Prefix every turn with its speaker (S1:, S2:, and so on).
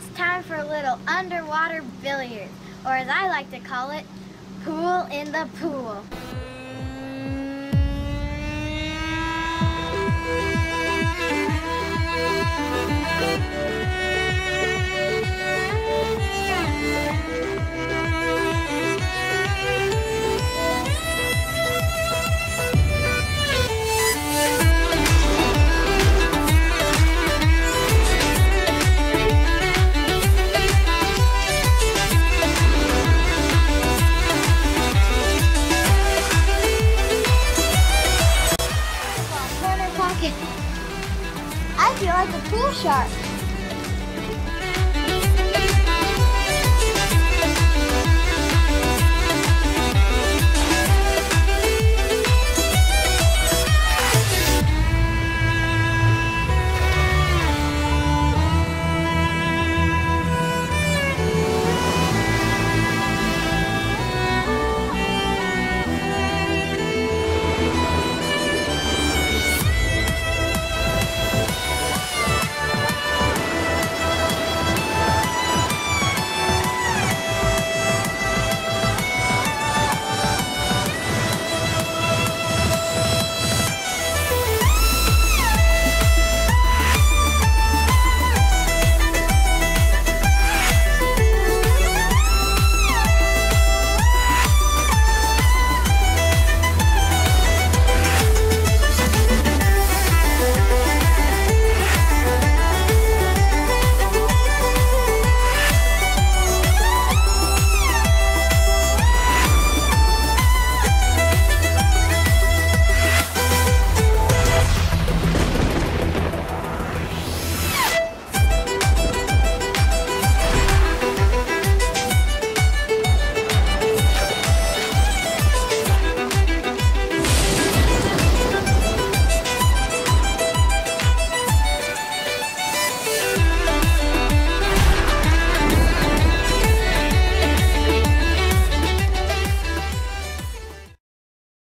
S1: It's time for a little underwater billiards, or as I like to call it, pool in the pool. I feel like a pool shark.